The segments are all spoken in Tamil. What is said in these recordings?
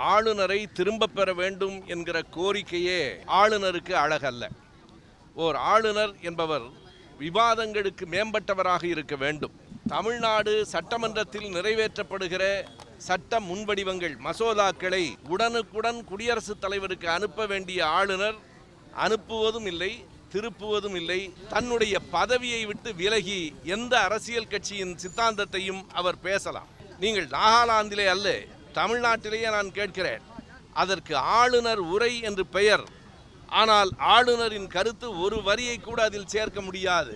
ஆளுநரை திரும்ப பெற வேண்டும் என்கிற கோரிக்கையே ஆளுநருக்கு அழகல்ல. ஓர் ஆளுநர் என்பவர் விவாதங்களுக்கு மேம்பட்டவராக இருக்க வேண்டும். தமிழ்நாடு சட்டமன்றத்தில் நிறைவேற்றப்படுகிற சட்ட முன்வடிவங்கள் மசோதாக்களை உடனுக்குடன் குடியரசுத் தலைவருக்கு அனுப்ப வேண்டிய ஆளுநர் அனுப்புவதும் இல்லை திருப்புவதும் இல்லை. தன்னுடைய பதவியை விட்டு விலகி எந்த அரசியல் கட்சியின் சித்தாந்தத்தையும் அவர் பேசலாம். நீங்கள் நாகாலாந்திலே அல்ல தமிழ்நாட்டிலேயே நான் கேட்கிறேன். அதற்கு ஆளுநர் உரை என்று பெயர். ஆனால் ஆளுநரின் கருத்து ஒரு வரியை கூட அதில் சேர்க்க முடியாது.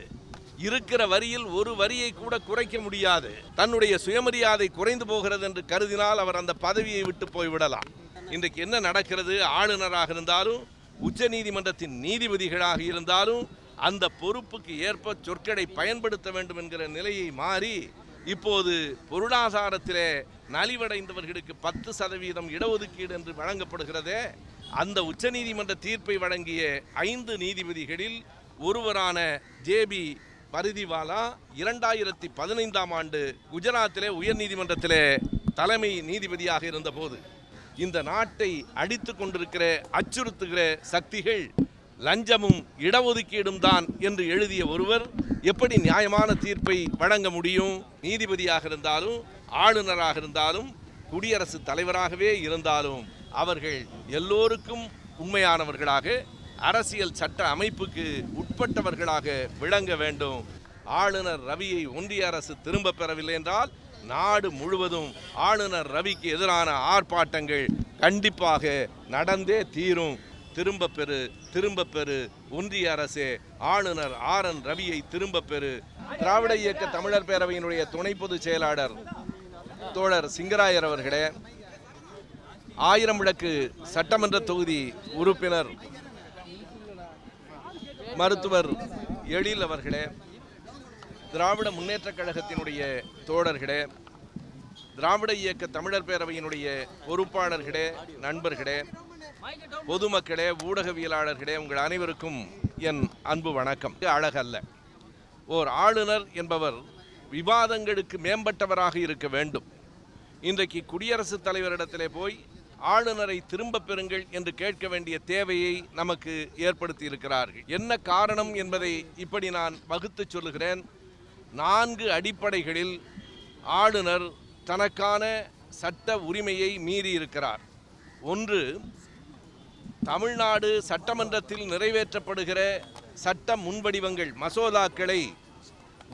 இருக்கிற வரியில் ஒரு வரியை கூட குறைக்க முடியாது. தன்னுடைய சுயமரியாதை குறைந்து போகிறது என்று கருதினால் அவர் அந்த பதவியை விட்டு போய்விடலாம் இன்றைக்கு என்ன நடக்கிறது? ஆளுநராக இருந்தாலும் உச்ச நீதிமன்றத்தின் நீதிபதிகளாக இருந்தாலும் அந்த பொறுப்புக்கு ஏற்ப சொற்களை பயன்படுத்த வேண்டும் என்கிற நிலையை மாறி இப்போது பொருளாதாரத்திலே நலிவடைந்தவர்களுக்கு பத்து சதவீதம் இடஒதுக்கீடு என்று வழங்கப்படுகிறதே அந்த உச்சநீதிமன்ற தீர்ப்பை வழங்கிய ஐந்து நீதிபதிகளில் ஒருவரான ஜேபி பரிதிவாலா இரண்டாயிரத்தி பதினைந்தாம் ஆண்டு குஜராத்திலே உயர்நீதிமன்றத்திலே தலைமை நீதிபதியாக இருந்தபோது. இந்த நாட்டை அடித்து கொண்டிருக்கிற அச்சுறுத்துகிற சக்திகள் லஞ்சமும் இடஒதுக்கீடும் தான் என்று எழுதிய ஒருவர் எப்படி நியாயமான தீர்ப்பை வழங்க முடியும்? நீதிபதியாக இருந்தாலும் ஆளுநராக இருந்தாலும் குடியரசுத் தலைவராகவே இருந்தாலும் அவர்கள் எல்லோருக்கும் உண்மையானவர்களாக அரசியல் சட்ட அமைப்புக்கு உட்பட்டவர்களாக விளங்க வேண்டும். ஆளுநர் ரவியை ஒன்றிய அரசு திரும்ப பெறவில்லை என்றால் நாடு முழுவதும் ஆளுநர் ரவிக்கு எதிரான ஆர்ப்பாட்டங்கள் கண்டிப்பாக நடந்தே தீரும். திரும்ப பெறு திரும்ப பெறு. ஒன்றிய அரசே ஆளுநர் ஆர் என் ரவியை திரும்ப பெறு. திராவிட இயக்க தமிழர் பேரவையினுடைய துணை பொதுச் செயலாளர் தோழர் சிங்கராயர் அவர்களே ஆயிரம் விளக்கு சட்டமன்ற தொகுதி உறுப்பினர் மருத்துவர் எழில் அவர்களே திராவிட முன்னேற்றக் கழகத்தினுடைய தோழர்களே திராவிட இயக்க தமிழர் பேரவையினுடைய பொறுப்பாளர்களே நண்பர்களே பொதுமக்களே ஊடகவியலாளர்களே உங்கள் அனைவருக்கும் என் அன்பு வணக்கம். இது அழகல்ல ஓர் ஆளுநர் என்பவர் விவாதங்களுக்கு மேம்பட்டவராக இருக்க வேண்டும். இன்றைக்கு குடியரசுத் தலைவரிடத்திலே போய் ஆளுநரை திரும்ப பெறுங்கள் என்று கேட்க வேண்டிய தேவையை நமக்கு ஏற்படுத்தி இருக்கிறார்கள். என்ன காரணம் என்பதை இப்படி நான் வகுத்து சொல்லுகிறேன். நான்கு அடிப்படைகளில் ஆளுநர் தனக்கான சட்ட உரிமையை மீறி இருக்கிறார். ஒன்று தமிழ்நாடு சட்டமன்றத்தில் நிறைவேற்றப்படுகிற சட்ட முன்வடிவங்கள் மசோதாக்களை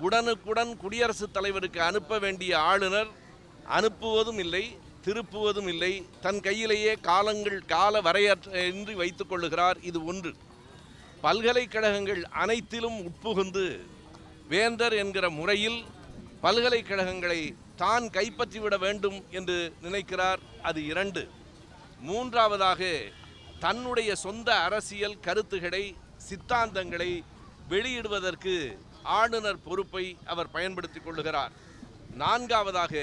உடனுக்குடன் குடியரசுத் தலைவருக்கு அனுப்ப வேண்டிய ஆளுநர் அனுப்புவதும் இல்லை திருப்புவதும் இல்லை. தன் கையிலேயே காலங்கள் கால வரையற்ற இன்றி வைத்துக் கொள்ளுகிறார். இது ஒன்று. பல்கலைக்கழகங்கள் அனைத்திலும் உட்புகுந்து வேந்தர் என்கிற முறையில் பல்கலைக்கழகங்களை தான் கைப்பற்றிவிட வேண்டும் என்று நினைக்கிறார். அது இரண்டு. மூன்றாவதாக தன்னுடைய சொந்த அரசியல் கருத்துகளை சித்தாந்தங்களை வெளியிடுவதற்கு ஆளுநர் பொறுப்பை அவர் பயன்படுத்திக் கொள்ளுகிறார். நான்காவதாக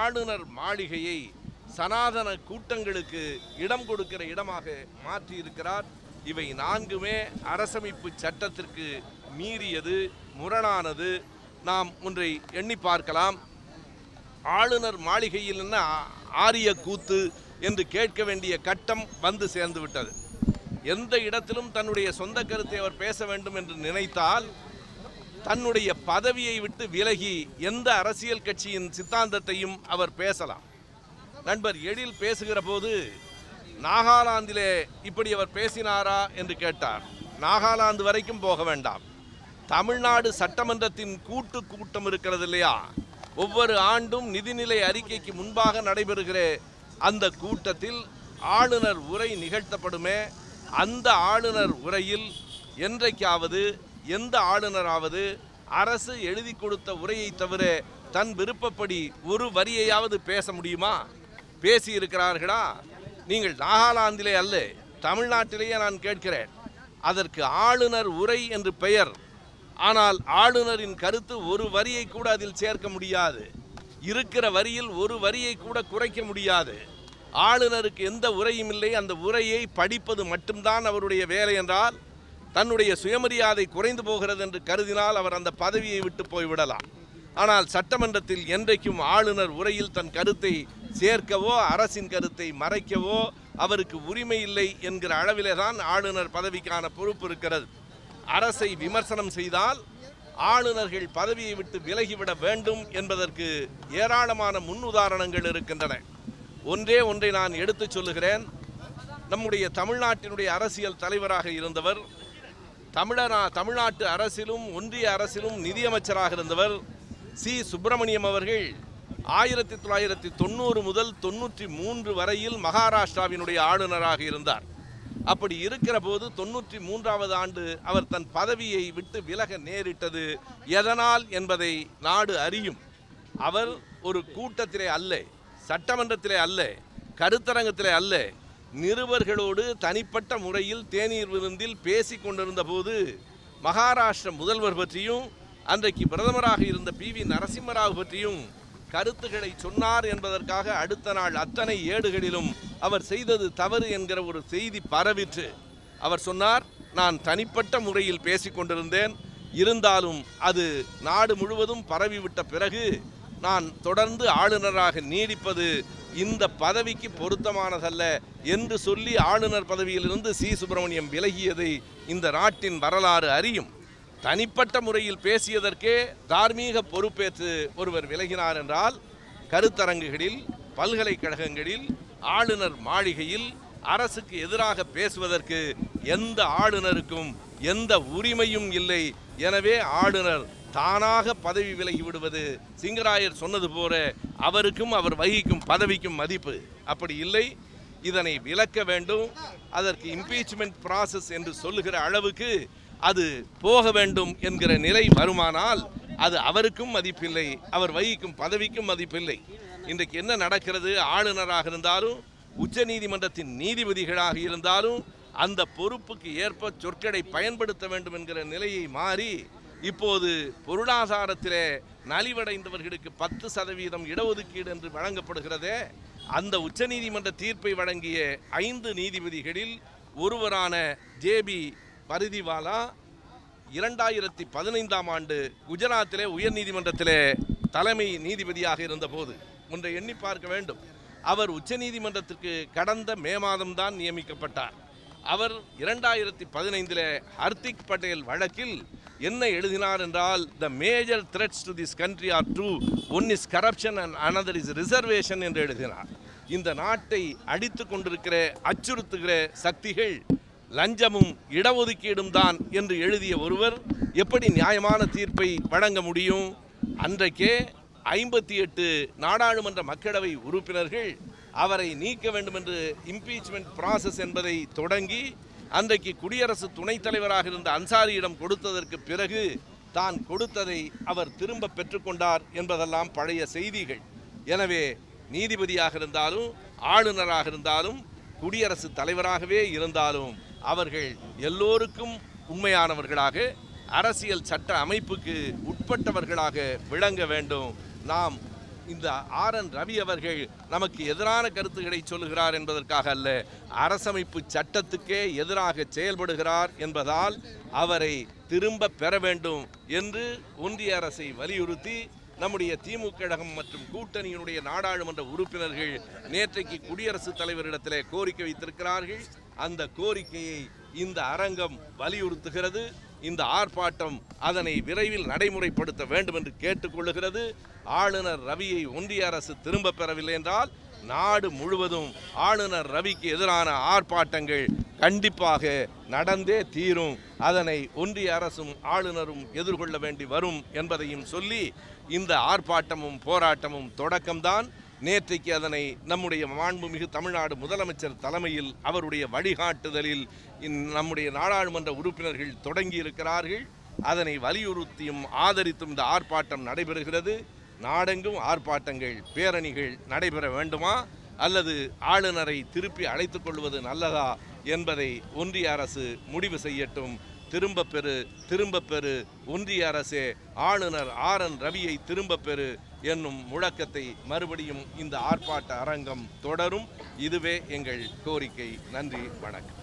ஆளுநர் மாளிகையை சனாதன கூட்டங்களுக்கு இடம் கொடுக்கிற இடமாக மாற்றியிருக்கிறார். இவை நான்குமே அரசமைப்பு சட்டத்திற்கு மீறியது முரணானது. நாம் ஒன்றை எண்ணி பார்க்கலாம். ஆளுநர் மாளிகையில் என்ன ஆரிய கூத்து என்று கேட்க வேண்டிய கட்டம் வந்து சேர்ந்து விட்டது. எந்த இடத்திலும் தன்னுடைய சொந்த கருத்தை அவர் பேச வேண்டும் என்று நினைத்தால் தன்னுடைய பதவியை விட்டு விலகி எந்த அரசியல் கட்சியின் சித்தாந்தத்தையும் அவர் பேசலாம். நண்பர் எழில் பேசுகிற போது நாகாலாந்திலே இப்படி அவர் பேசினாரா என்று கேட்டார். நாகாலாந்து வரைக்கும் போக வேண்டாம். தமிழ்நாடு சட்டமன்றத்தின் கூட்டு கூட்டம் இருக்கிறது இல்லையா? ஒவ்வொரு ஆண்டும் நிதிநிலை அறிக்கைக்கு முன்பாக நடைபெறுகிற அந்த கூட்டத்தில் ஆளுநர் உரை நிகழ்த்தப்படுமே அந்த ஆளுநர் உரையில் என்றைக்காவது எந்த ஆளுநராவது அரசு எழுதி கொடுத்த உரையை தவிர தன் விருப்பப்படி ஒரு வரியையாவது பேச முடியுமா? பேசியிருக்கிறார்களா? நீங்கள் நாகாலாந்திலே அல்ல தமிழ்நாட்டிலேயே நான் கேட்கிறேன். அதற்கு ஆளுநர் உரை என்று பெயர். ஆனால் ஆளுநரின் கருத்து ஒரு வரியை கூட அதில் சேர்க்க முடியாது. இருக்கிற வரியில் ஒரு வரியை கூட குறைக்க முடியாது. ஆளுநருக்கு எந்த உரையும் இல்லை. அந்த உரையை படிப்பது மட்டும்தான் அவருடைய வேலை என்றால் தன்னுடைய சுயமரியாதை குறைந்து போகிறது என்று கருதினால் அவர் அந்த பதவியை விட்டு போய்விடலாம் ஆனால் சட்டமன்றத்தில் என்றைக்கும் ஆளுநர் உரையில் தன் கருத்தை சேர்க்கவோ அரசின் கருத்தை மறைக்கவோ அவருக்கு உரிமை இல்லை என்கிற அளவிலே தான் ஆளுநர் பதவிக்கான பொறுப்பு இருக்கிறது. அரசை விமர்சனம் செய்தால் ஆளுநர்கள் பதவியை விட்டு விலகிவிட வேண்டும் என்பதற்கு ஏராளமான முன் உதாரணங்கள் இருக்கின்றன. ஒன்றே ஒன்றை நான் எடுத்துச் சொல்லுகிறேன். நம்முடைய தமிழ்நாட்டினுடைய அரசியல் தலைவராக இருந்தவர் தமிழரா தமிழ்நாட்டு அரசிலும் ஒன்றிய அரசிலும் நிதியமைச்சராக இருந்தவர் சி. சுப்பிரமணியம் அவர்கள் ஆயிரத்தி தொள்ளாயிரத்தி தொண்ணூறு முதல் தொண்ணூற்றி மூன்று வரையில் மகாராஷ்டிராவினுடைய ஆளுநராக இருந்தார். அப்படி இருக்கிற போது தொண்ணூற்றி மூன்றாவது ஆண்டு அவர் தன் பதவியை விட்டு விலக நேரிட்டது எதனால் என்பதை நாடு அறியும். அவர் ஒரு கூட்டத்திலே அல்ல சட்டமன்றத்திலே அல்ல கருத்தரங்கத்திலே அல்ல. நிருபர்களோடு தனிப்பட்ட முறையில் தேநீர் விருந்தில் பேசி கொண்டிருந்த போது மகாராஷ்டிர முதல்வர் பற்றியும் அன்றைக்கு பிரதமராக இருந்த பி வி நரசிம்மராவ் பற்றியும் கருத்துக்களை சொன்னார் என்பதற்காக அடுத்த நாள் அத்தனை ஏடுகளிலும் அவர் செய்தது தவறு என்கிற ஒரு செய்தி பரவிற்று. அவர் சொன்னார் நான் தனிப்பட்ட முறையில் பேசிக்கொண்டிருந்தேன் இருந்தாலும் அது நாடு முழுவதும் பரவிவிட்ட பிறகு நான் தொடர்ந்து ஆளுநராக நீடிப்பது இந்த பதவிக்கு பொருத்தமானதல்ல என்று சொல்லி ஆளுநர் பதவியிலிருந்து சி. சுப்பிரமணியம் விலகியதை இந்த நாட்டின் வரலாறு அறியும். தனிப்பட்ட முறையில் பேசியதற்கே தார்மீக பொறுப்பேற்று ஒருவர் விலகினார் என்றால் கருத்தரங்குகளில் பல்கலைக்கழகங்களில் ஆளுநர் மாளிகையில் அரசுக்கு எதிராக பேசுவதற்கு எந்த ஆளுநருக்கும் எந்த உரிமையும் இல்லை. எனவே ஆளுநர் தானாக பதவி விலகி விடுவது சிங்கராயர் சொன்னது போல அவருக்கும் அவர் வகிக்கும் பதவிக்கும் மதிப்பு. அப்படி இல்லை. இதனை விலக்க வேண்டும். அதற்கு இம்பீச்மெண்ட் ப்ராசஸ் என்று சொல்லுகிற அளவுக்கு அது போக வேண்டும் என்கிற நிலை வருமானால் அது அவருக்கும் மதிப்பில்லை அவர் வகிக்கும் பதவிக்கும் மதிப்பில்லை. இன்றைக்கு என்ன நடக்கிறது? ஆளுநராக இருந்தாலும் உச்ச நீதிமன்றத்தின் நீதிபதிகளாக இருந்தாலும் அந்த பொறுப்புக்கு ஏற்ப சொற்களை பயன்படுத்த வேண்டும் என்கிற நிலையை மாறி இப்போது பொருளாதாரத்திலே நலிவடைந்தவர்களுக்கு பத்து சதவீதம் இடஒதுக்கீடு என்று வழங்கப்படுகிறதே அந்த உச்சநீதிமன்ற தீர்ப்பை வழங்கிய ஐந்து நீதிபதிகளில் ஒருவரான ஜேபி பரிதிவாலா இரண்டாயிரத்தி பதினைந்தாம் ஆண்டு குஜராத்திலே உயர்நீதிமன்றத்திலே தலைமை நீதிபதியாக இருந்தபோது ஒன்றை எண்ணி பார்க்க வேண்டும். அவர் உச்சநீதிமன்றத்திற்கு கடந்த மே மாதம்தான் நியமிக்கப்பட்டார். அவர் இரண்டாயிரத்தி பதினைந்தில் ஹர்திக் பட்டேல் வழக்கில் என்ன எழுதினார் என்றால் the major threats to this country are two one is corruption and another is reservation என்று எழுதினார். இந்த நாட்டை அடித்து கொண்டிருக்கிற அச்சுறுத்துகிற சக்திகள் லஞ்சமும் இடஒதுக்கீடும் தான் என்று எழுதிய ஒருவர் எப்படி நியாயமான தீர்ப்பை வழங்க முடியும்? அன்றைக்கே ஐம்பத்தி எட்டு நாடாளுமன்ற மக்களவை உறுப்பினர்கள் அவரை நீக்க வேண்டும் என்று இம்பீச்மெண்ட் ப்ராசஸ் என்பதை தொடங்கி அன்றைக்கு குடியரசு துணைத் தலைவராக இருந்த அன்சாரியிடம் கொடுத்ததற்கு பிறகு தான் கொடுத்ததை அவர் திரும்ப பெற்றுக்கொண்டார் என்பதெல்லாம் பழைய செய்திகள். எனவே நீதிபதியாக இருந்தாலும் ஆளுநராக இருந்தாலும் குடியரசுத் தலைவராகவே இருந்தாலும் அவர்கள் எல்லோருக்கும் உண்மையானவர்களாக அரசியல் சட்ட அமைப்புக்கு உட்பட்டவர்களாக விளங்க வேண்டும். நாம் இந்த ஆர் என் ரவி அவர்கள் நமக்கு எதிரான கருத்துக்களை சொல்லுகிறார் என்பதற்காக அல்ல அரசமைப்பு சட்டத்துக்கே எதிராக செயல்படுகிறார் என்பதால் அவரை திரும்ப பெற வேண்டும் என்று ஒன்றிய அரசை வலியுறுத்தி நம்முடைய திமுக கழகம் மற்றும் கூட்டணியினுடைய நாடாளுமன்ற உறுப்பினர்கள் நேற்றைக்கு குடியரசுத் தலைவரிடத்திலே கோரிக்கை வைத்திருக்கிறார்கள். அந்த கோரிக்கையை இந்த அரங்கம் வலியுறுத்துகிறது. இந்த ஆர்ப்பாட்டம் அதனை விரைவில் நடைமுறைப்படுத்த வேண்டும் என்று கேட்டுக்கொள்ளுகிறது. ஆளுநர் ரவியை ஒன்றிய அரசு திரும்ப பெறவில்லை என்றால் நாடு முழுவதும் ஆளுநர் ரவிக்கு எதிரான ஆர்ப்பாட்டங்கள் கண்டிப்பாக நடந்தே தீரும். அதனை ஒன்றிய அரசும் ஆளுநரும் எதிர்கொள்ள வேண்டி வரும் என்பதையும் சொல்லி இந்த ஆர்ப்பாட்டமும் போராட்டமும் தொடக்கம்தான். நேற்றைக்கு அதனை நம்முடைய மாண்புமிகு தமிழ்நாடு முதலமைச்சர் தலைமையில் அவருடைய வழிகாட்டுதலில் இந் நம்முடைய நாடாளுமன்ற உறுப்பினர்கள் தொடங்கி இருக்கிறார்கள் அதனை வலியுறுத்தியும் ஆதரித்தும் இந்த ஆர்ப்பாட்டம் நடைபெறுகிறது. நாடெங்கும் ஆர்ப்பாட்டங்கள் பேரணிகள் நடைபெற வேண்டுமா? அல்லது ஆளுநரை திருப்பி அழைத்துக் கொள்வது நல்லதா என்பதை ஒன்றிய அரசு முடிவு செய்யட்டும். திரும்ப பெறு திரும்ப பெறு. ஒன்றிய அரசே ஆளுநர் ஆர் என் ரவியை திரும்ப பெறு என்னும் முழக்கத்தை மறுபடியும் இந்த ஆர்ப்பாட்ட அரங்கம் தொடரும். இதுவே எங்கள் கோரிக்கை. நன்றி வணக்கம்.